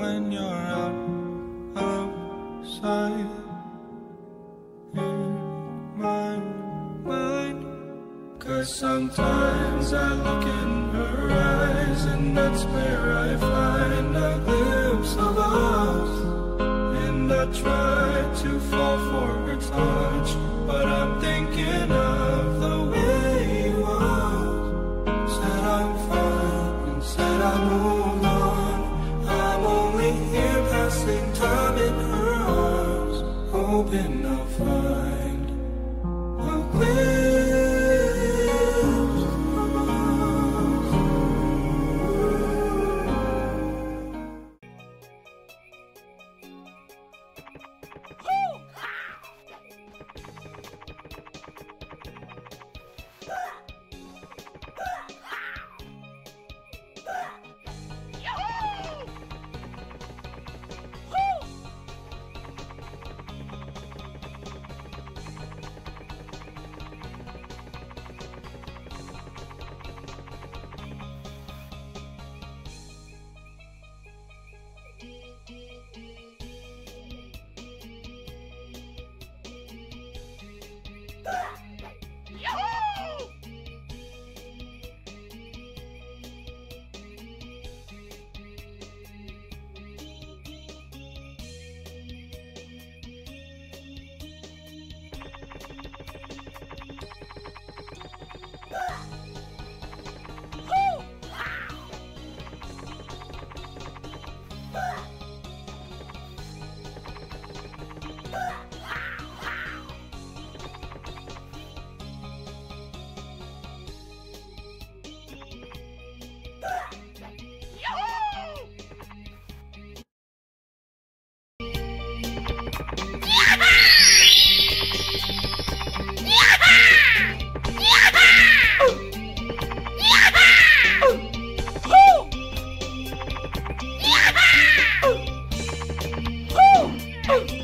when you're out outside in my mind. Cause sometimes I look in her eyes, and that's where I find a glimpse of us. And I try to fall for her touch, but I'm time in her arms, hoping I'll find. Oh.